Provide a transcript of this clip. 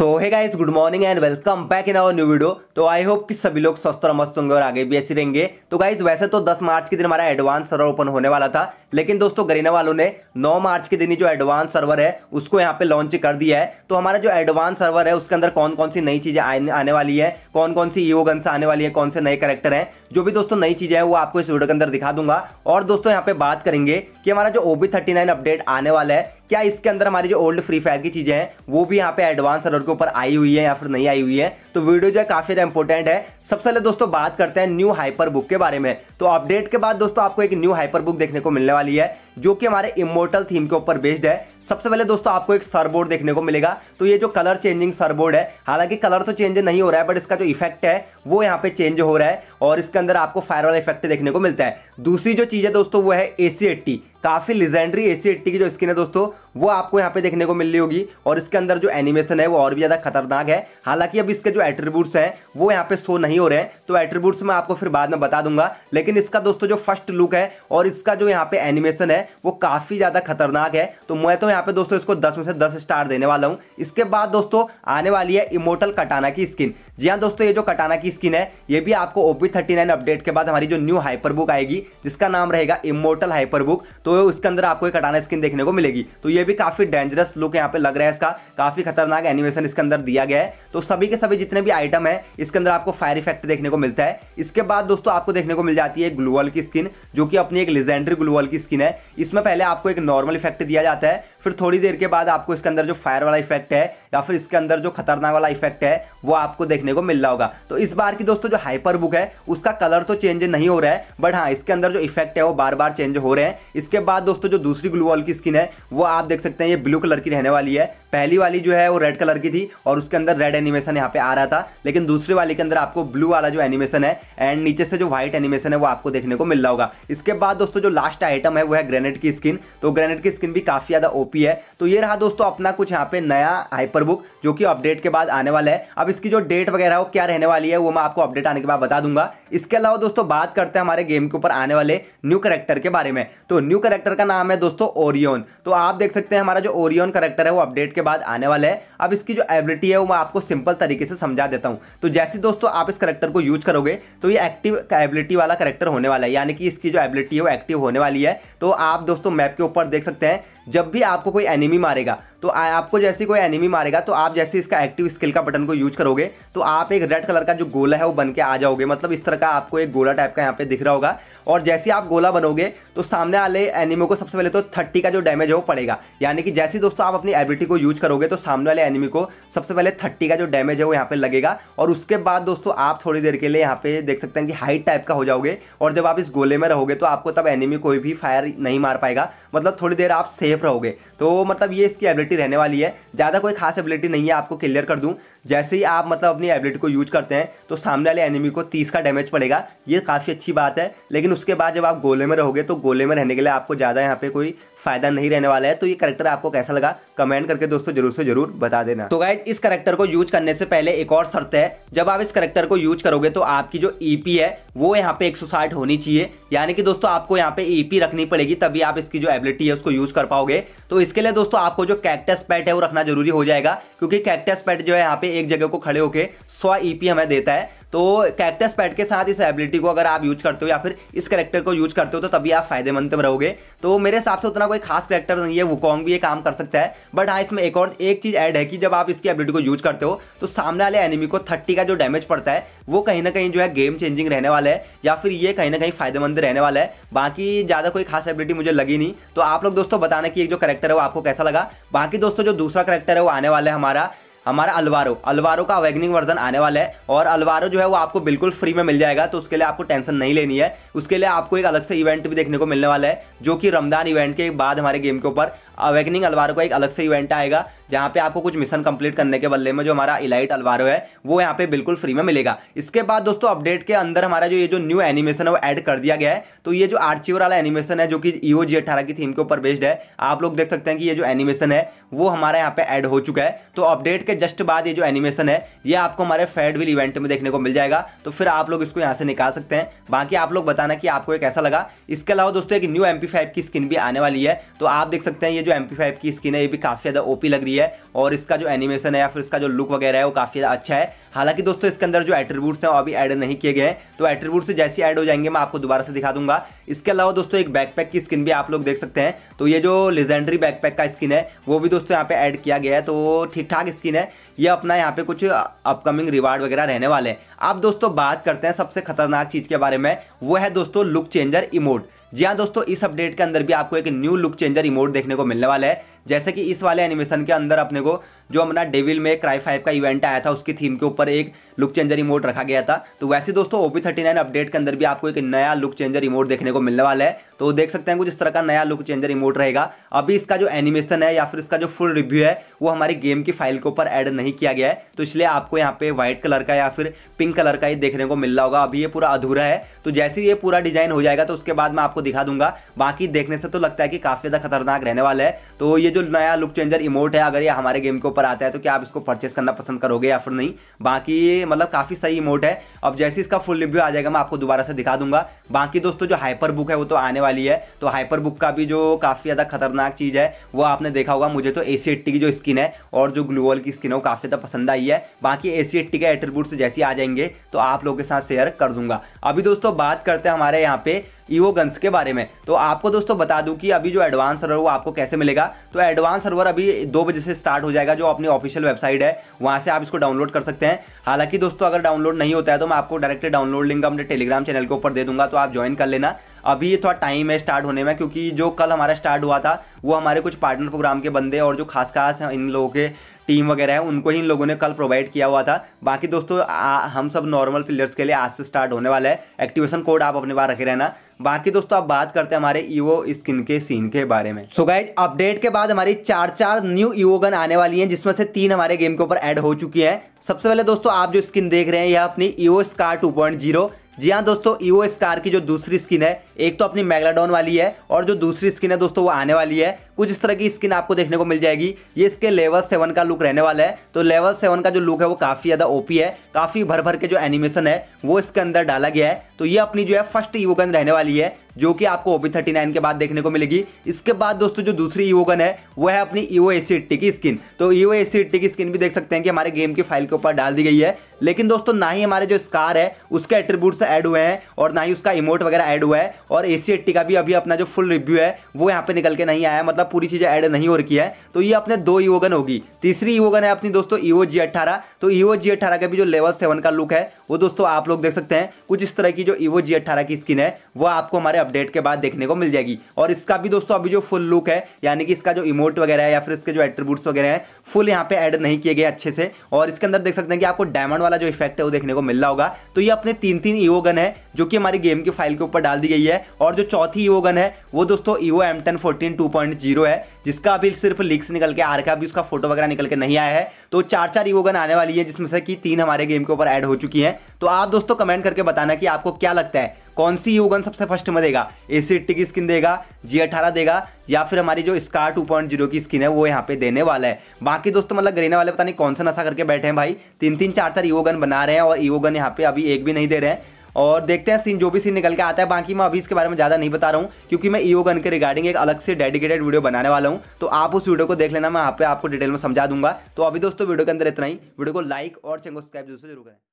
So hey guys good morning and welcome back in our new video तो I hope कि सभी लोग स्वस्थ और मस्त होंगे और आगे भी ऐसे रहेंगे। तो गाइस वैसे तो 10 मार्च के दिन हमारा एडवांस सर्वर ओपन होने वाला था। लेकिन दोस्तों गरीना वालों ने 9 मार्च के दिन ही जो एडवांस सर्वर है, उसको यहाँ पे लॉन्च कर दिया है। तो हमारा जो एडवांस सर्वर है, उसके अंदर कौन कौन सी नई चीज़ें आने वाली है कौन कौन सी ईओ गन्स आने वाली है, कौन से नए करेक्टर हैं, जो भी दोस्तों नई चीज़ें हैं, वो आपको इस वीडियो के अंदर दिखा दूँगा। और दोस्तों, यहाँ पे बात करेंगे कि हमारा जो ओबी थर्टी अपडेट आने वाला है, क्या इसके अंदर हमारी जो ओल्ड फ्री फायर की चीज़ें हैं, वो भी यहाँ पे एडवांस सर्वर के ऊपर आई हुई है या फिर नहीं आई हुई है। तो वीडियो जो है काफ़ी ज़्यादा इंपॉर्टेंट है। सबसे पहले दोस्तों बात करते हैं न्यू हाइपर बुक के बारे में। तो अपडेट के बाद दोस्तों आपको एक न्यू हाइपर बुक देखने को मिलने वाली है। जो कि हमारे इमोर्टल थीम के ऊपर बेस्ड है। सबसे पहले दोस्तों आपको एक सरबोर्ड देखने को मिलेगा। तो ये जो कलर चेंजिंग सरबोर्ड है, हालाँकि कलर तो चेंज नहीं हो रहा है बट इसका जो इफ़ेक्ट है, वो यहाँ पे चेंज हो रहा है और इसके अंदर आपको फायर वाला इफ़ेक्ट देखने को मिलता है। दूसरी जो चीज़ है दोस्तों, वो है एसी काफ़ी लिजेंडरी एसी की जो स्किन है दोस्तों, वो आपको यहाँ पे देखने को मिल रही होगी और इसके अंदर जो एनिमेशन है, वो और भी ज़्यादा खतरनाक है। हालाँकि अब इसके जो एट्रीब्यूट्स हैं, वो यहाँ पे शो नहीं हो रहे हैं। तो एट्रीब्यूट्स मैं आपको फिर बाद में बता दूँगा। लेकिन इसका दोस्तों जो फ़र्स्ट लुक है और इसका जो यहाँ पे एनिमेशन है वो काफ़ी ज़्यादा खतरनाक है। तो मैं तो यहाँ पे दोस्तों इसको दस में से दस स्टार देने वाला हूँ। इसके बाद दोस्तों आने वाली है इमोटल कटाना की स्किन जी हाँ दोस्तों, ये जो कटाना की स्किन है, ये भी आपको ओपी थर्टी नाइन अपडेट के बाद हमारी जो न्यू हाइपर बुक आएगी, जिसका नाम रहेगा इमोटल हाइपर बुक तो उसके अंदर आपको एक कटाना स्किन देखने को मिलेगी। तो ये भी काफ़ी डेंजरस लुक यहाँ पे लग रहा है इसका, काफ़ी खतरनाक एनिमेशन इसके अंदर दिया गया है। तो सभी के सभी जितने भी आइटम है, इसके अंदर आपको फायर इफ़ेक्ट देखने को मिलता है। इसके बाद दोस्तों, आपको देखने को मिल जाती है ग्लूवल की स्किन जो कि अपनी एक लेजेंडरी ग्लूवल की स्किन है। इसमें पहले आपको एक नॉर्मल इफ़ेक्ट दिया जाता है फिर थोड़ी देर के बाद आपको इसके अंदर जो फायर वाला इफ़ेक्ट है, या फिर इसके अंदर जो खतरनाक वाला इफ़ेक्ट है, वो आपको देखने को मिल रहा होगा। तो इस बार की दोस्तों, जो हाइपर बुक है, उसका कलर तो चेंज नहीं हो रहा है बट हाँ इसके अंदर जो इफ़ेक्ट है, वो बार बार चेंज हो रहे हैं। इसके बाद दोस्तों, जो दूसरी ग्लू वॉल की स्किन है, वो आप देख सकते हैं, ये ब्लू कलर की रहने वाली है। पहली वाली जो है, वो रेड कलर की थी, और उसके अंदर रेड एनिमेशन यहाँ पे आ रहा था। लेकिन दूसरी वाली के अंदर आपको ब्लू वाला जो एनिमेशन है एंड नीचे से जो व्हाइट एनिमेशन है, वो आपको देखने को मिल रहा होगा। इसके बाद दोस्तों, जो लास्ट आइटम है, वो है ग्रेनेड की स्किन तो ग्रेनेड की स्किन भी काफ़ी ज़्यादा है। तो ये रहा दोस्तों अपना कुछ यहाँ पे नया हाइपर बुक जो कि अपडेट के बाद आने वाला है। अब इसकी जो डेट वगैरह हो क्या रहने वाली है वो मैं आपको अपडेट आने के बाद बता दूँगा। इसके अलावा दोस्तों बात करते हैं हमारे गेम के ऊपर आने वाले न्यू करेक्टर के बारे में। तो न्यू करेक्टर का नाम है दोस्तों ओरियन तो आप देख सकते हैं हमारा जो ओरियन करेक्टर है वो अपडेट के बाद आने वाला है। अब इसकी जो एबिलिटी है वो मैं आपको सिंपल तरीके से समझा देता हूँ। तो जैसे दोस्तों आप इस करेक्टर को यूज़ करोगे तो ये एक्टिव एबिलिटी वाला करेक्टर होने वाला है। यानी कि इसकी जो एबिलिटी है वो एक्टिव होने वाली है। तो आप दोस्तों मैप के ऊपर देख सकते हैं, जब भी आपको कोई एनिमी मारेगा तो आ, आपको जैसे कोई एनिमी मारेगा तो आप जैसे इसका एक्टिव स्किल का बटन को यूज़ करोगे तो आप एक रेड कलर का जो गोला है वो बन के आ जाओगे। मतलब इस तरह का आपको एक गोला टाइप का यहाँ पे दिख रहा होगा। और जैसे आप गोला बनोगे तो सामने वाले एनिमी को सबसे पहले तो थर्टी का जो डैमेज है वो पड़ेगा। यानी कि जैसे दोस्तों आप अपनी एबिलिटी को यूज़ करोगे तो सामने वाले एनिमी को सबसे पहले थर्टी का जो डैमेज है वो यहाँ पे लगेगा। और उसके बाद दोस्तों आप थोड़ी देर के लिए यहाँ पे देख सकते हैं कि हाइट टाइप का हो जाओगे। और जब आप इस गोले में रहोगे तो आपको तब एनिमी कोई भी फायर नहीं मार पाएगा। मतलब थोड़ी देर आप सेफ़ रहोगे। तो मतलब ये इसकी एबिलिटी रहने वाली है। ज़्यादा कोई खास एबिलिटी नहीं है आपको क्लियर कर दूँ। जैसे ही आप मतलब अपनी एबिलिटी को यूज़ करते हैं तो सामने वाले एनिमी को तीस का डैमेज पड़ेगा। ये काफ़ी अच्छी बात है। लेकिन उसके बाद जब आप गोले में रहोगे तो गोले में रहने के लिए आपको ज़्यादा यहाँ पे कोई फ़ायदा नहीं रहने वाला है। तो ये करेक्टर आपको कैसा लगा कमेंट करके दोस्तों ज़रूर से ज़रूर बता देना। तो गाइज़ इस करेक्टर को यूज़ करने से पहले एक और शर्त है, जब आप इस करेक्टर को यूज़ करोगे तो आपकी जो ईपी e है, वो यहाँ पे 160 होनी चाहिए। यानी कि दोस्तों, आपको यहाँ पे ईपी e रखनी पड़ेगी, तभी आप इसकी जो एबिलिटी है, उसको यूज़ कर पाओगे। तो इसके लिए दोस्तों, आपको जो कैक्टस पैट है, वो रखना ज़रूरी हो जाएगा। क्योंकि कैक्टस पैट जो है, यहाँ पे एक जगह को खड़े होकर सौ ईपी e हमें देता है। तो कैक्टस पैड के साथ इस एबिलिटी को अगर आप यूज़ करते हो या फिर इस करेक्टर को यूज़ करते हो तो तभी आप फ़ायदेमंद रहोगे। तो मेरे हिसाब से उतना कोई खास करेक्टर नहीं है वुकॉन्ग भी ये काम कर सकता है। बट हाँ इसमें एक और, एक चीज़ ऐड है कि जब आप इसकी एबिलिटी को यूज़ करते हो तो सामने वाले एनिमी को थर्टी का जो डैमेज पड़ता है, वो कहीं ना कहीं जो है गेम चेंजिंग रहने वाला है, या फिर ये कहीं ना कहीं फ़ायदेमंद रहने वाला है। बाकी ज़्यादा कोई खास एबिलिटी मुझे लगी नहीं। तो आप लोग दोस्तों बताना कि एक जो करेक्टर है वो आपको कैसा लगा। बाकी दोस्तों, जो दूसरा करेक्टर है वो आने वाला है हमारा। हमारा अलवारो अलवारो का अवेगनिंग वर्जन आने वाला है और अलवारो जो है वो आपको बिल्कुल फ्री में मिल जाएगा तो उसके लिए आपको टेंशन नहीं लेनी है। उसके लिए आपको एक अलग से इवेंट भी देखने को मिलने वाला है, जो कि रमदान इवेंट के बाद हमारे गेम के ऊपर अवेकनिंग अलवारो का एक अलग से इवेंट आएगा, जहाँ पे आपको कुछ मिशन कंप्लीट करने के बदले में जो हमारा इलाइट अलवारो है, वो यहाँ पे बिल्कुल फ्री में मिलेगा। इसके बाद दोस्तों अपडेट के अंदर हमारा जो ये जो न्यू एनिमेशन है, वो ऐड कर दिया गया है। तो ये जो आर्चिवर वाला एनिमेशन है, जो कि ईओ जी अठारह की थीम के ऊपर बेस्ड है, आप लोग देख सकते हैं कि ये जो एनिमेशन है, वो हमारे यहाँ पे ऐड हो चुका है। तो अपडेट के जस्ट बाद ये जो एनिमेशन है, ये आपको हमारे फेडविल इवेंट में देखने को मिल जाएगा। तो फिर आप लोग इसको यहाँ से निकाल सकते हैं। बाकी आप लोग बताना कि आपको ये कैसा लगा। इसके अलावा दोस्तों, एक न्यू एम की स्किन भी आने वाली है। तो आप देख सकते हैं, ये जो जो एम की स्किन है, ये भी काफ़ी ज़्यादा ओपी लग रही है और इसका जो एनिमेशन है या फिर इसका जो लुक वगैरह है वो काफ़ी ज़्यादा अच्छा है। हालाँकि दोस्तों, इसके अंदर जो एट्रीब्यूट्स हैं वो अभी ऐड नहीं किए गए हैं। तो एट्रीब्यूट से जैसे ऐड हो जाएँगे, मैं आपको दोबारा से दिखा दूँगा। इसके अलावा दोस्तों, एक बैकपैक की स्किन भी आप लोग देख सकते हैं। तो ये जो लेजेंडरी बैकपैक का स्किन है, वो भी दोस्तों यहाँ पे ऐड किया गया है। तो ठीक ठाक स्किन है। ये अपना यहाँ पे कुछ अपकमिंग रिवार्ड वगैरह रहने वाले हैं। अब दोस्तों, बात करते हैं सबसे खतरनाक चीज़ के बारे में। वो है दोस्तों लुक चेंजर इमोट जी हाँ दोस्तों, इस अपडेट के अंदर भी आपको एक न्यू लुक चेंजर इमोट देखने को मिलने वाला है। जैसे कि इस वाले एनिमेशन के अंदर अपने को जो अपना डेविल में क्राई फाइव का इवेंट आया था, उसकी थीम के ऊपर एक लुक चेंजर रिमोट रखा गया था। तो वैसे दोस्तों ओपी थर्टी नाइन अपडेट के अंदर भी आपको एक नया लुक चेंजर रिमोट देखने को मिलने वाला है। तो देख सकते हैं कुछ इस तरह का नया लुक चेंजर रिमोट रहेगा। अभी इसका जो एनिमेशन है या फिर इसका जो फुल रिव्यू है, वो हमारी गेम की फ़ाइल के ऊपर ऐड नहीं किया गया है। तो इसलिए आपको यहाँ पे व्हाइट कलर का या फिर पिंक कलर का ही देखने को मिल रहा होगा। अभी ये पूरा अधूरा है। तो जैसे ही ये पूरा डिज़ाइन हो जाएगा तो उसके बाद मैं आपको दिखा दूँगा। बाकी देखने से तो लगता है कि काफ़ी ज़्यादा खतरनाक रहने वाला है। तो ये जो नया लुक चेंजर इमोट है, अगर ये हमारे गेम के ऊपर आता है तो क्या आप इसको परचेस करना पसंद करोगे या फिर नहीं? बाकी मतलब काफ़ी सही इमोट है। अब जैसे इसका फुल रिव्यू आ जाएगा, मैं आपको दोबारा से दिखा दूँगा। बाकी दोस्तों, जो हाइपर बुक है, वो तो आने वाली है। तो हाइपर बुक का भी जो काफ़ी ज़्यादा खतरनाक चीज़ है, वो आपने देखा होगा। मुझे तो एसी की जो स्किन है और जो ग्लूवल की स्किन है, वो काफ़ी ज़्यादा पसंद आई है। बाकी एसी के एट्रीब्यूट जैसे आ जाएँगे तो आप लोगों के साथ शेयर कर दूँगा। अभी दोस्तों, बात करते हैं हमारे यहाँ पे ईवो गन्स के बारे में। तो आपको दोस्तों बता दूँ कि अभी जो एडवांस सर्वर वो आपको कैसे मिलेगा? तो एडवांस सर्वर अभी दो बजे से स्टार्ट हो जाएगा, जो अपनी ऑफिशियल वेबसाइट है, वहाँ से आप इसको डाउनलोड कर सकते हैं। हालाँकि दोस्तों अगर डाउनलोड नहीं होता है तो मैं आपको डायरेक्ट डाउनलोड लिंक अपने टेलीग्राम चैनल के ऊपर दे दूँगा तो आप ज्वाइन कर लेना। अभी ये थोड़ा टाइम है स्टार्ट होने में, क्योंकि जो कल हमारा स्टार्ट हुआ था, वो हमारे कुछ पार्टनर प्रोग्राम के बंदे और जो खास खास इन लोगों के टीम वगैरह है उनको ही इन लोगों ने कल प्रोवाइड किया हुआ था। बाकी दोस्तों आ, हम सब नॉर्मल प्लेयर्स के लिए आज से स्टार्ट होने वाला है। एक्टिवेशन कोड आप अपने पास रखे रहना। बाकी दोस्तों आप बात करते हैं हमारे ईवो स्किन के सीन के बारे में। सो गाइज़ अपडेट के बाद हमारी चार चार न्यू ईवो गन आने वाली हैं जिसमें से तीन हमारे गेम के ऊपर ऐड हो चुकी है। सबसे पहले दोस्तों आप जो स्किन देख रहे हैं यह अपनी ईवो स्कार टू जी हाँ दोस्तों ईवो स्कार की जो दूसरी स्किन है एक तो अपनी मैगलाडॉन वाली है और जो दूसरी स्किन है दोस्तों वो आने वाली है। कुछ इस तरह की स्किन आपको देखने को मिल जाएगी। ये इसके लेवल सेवन का लुक रहने वाला है। तो लेवल सेवन का जो लुक है वो काफ़ी ज़्यादा ओपी है। काफ़ी भर भर के जो एनिमेशन है, वो इसके अंदर डाला गया है। तो ये अपनी जो है फ़र्स्ट ईवोगन रहने वाली है, जो कि आपको ओपी थर्टी नाइन के बाद देखने को मिलेगी। इसके बाद दोस्तों जो दूसरी ईवोगन है, वो है अपनी ईवो एसी की स्किन तो ईवो एसी की स्किन भी देख सकते हैं कि हमारे गेम की फ़ाइल के ऊपर डाल दी गई है। लेकिन दोस्तों ना ही हमारे जो स्कार है, उसके एट्रीब्यूट ऐड हुए हैं और ना ही उसका इमोट वगैरह ऐड हुआ है। और ए सी का भी अभी अपना जो फुल रिव्यू है, वो यहाँ पे निकल के नहीं आया मतलब पूरी चीज़ें ऐड नहीं हो रखी है। तो ये अपने दो योगन होगी। तीसरी ईवोगन है अपनी दोस्तों, ईवो जी अट्ठारह तो ईवो जी अट्ठारह का भी जो लेवल सेवन का लुक है, वो दोस्तों आप लोग देख सकते हैं। कुछ इस तरह की जो ईवो जी अट्ठारह की स्किन है, वो आपको हमारे अपडेट के बाद देखने को मिल जाएगी। और इसका भी दोस्तों, अभी जो फुल लुक है, यानी कि इसका जो इमोट वगैरह है या फिर इसके जो एट्रीब्यूट्स वगैरह है, फुल यहाँ पे ऐड नहीं किए गए अच्छे से। और इसके अंदर देख सकते हैं कि आपको डायमंड वाला जो इफ़ेक्ट है, वो देखने को मिल रहा होगा। तो ये अपने तीन तीन ईवो गन है, जो कि हमारी गेम की फ़ाइल के ऊपर डाल दी गई है। और जो चौथी ईवो गन है, वो दोस्तों Evo M ten fourteen two point zero है। जिसका अभी सिर्फ़ लीक्स निकल के आ रखा है, अभी उसका फ़ोटो वगैरह निकल के नहीं आया है तो चार चार ईवो गन आने वाली है, जिसमें से कि तीन हमारे गेम के ऊपर ऐड हो चुकी है। तो आप दोस्तों कमेंट करके बताना कि आपको क्या लगता है, कौन सी यूगन सबसे फ़र्स्ट में देगा? ए की स्किन देगा जी अठारह देगा, या फिर हमारी जो स्कार 2.0 की स्किन है, वो यहाँ पे देने वाला है। बाकी दोस्तों मतलब गरीना वाले पता नहीं कौन सा नशा करके बैठे हैं भाई। तीन तीन चार चार ईवोगन बना रहे हैं और ईवोगन यहाँ पे अभी एक भी नहीं दे रहे हैं। और देखते हैं सीन जो भी सीन निकल के आता है। बाकी मैं अभी इसके बारे में ज़्यादा नहीं बता रहा हूँ, क्योंकि मैं ईओ गन के रिगार्डिंग एक अलग से डेडिकेटेड वीडियो बनाने वाला हूँ। तो आप उस वीडियो को देख लेना, मैं यहाँ पे आपको डिटेल में समझा दूँगा। तो अभी दोस्तों वीडियो के अंदर इतना ही। वीडियो को लाइक और चैनल सब्सक्राइब ज़रूर करें।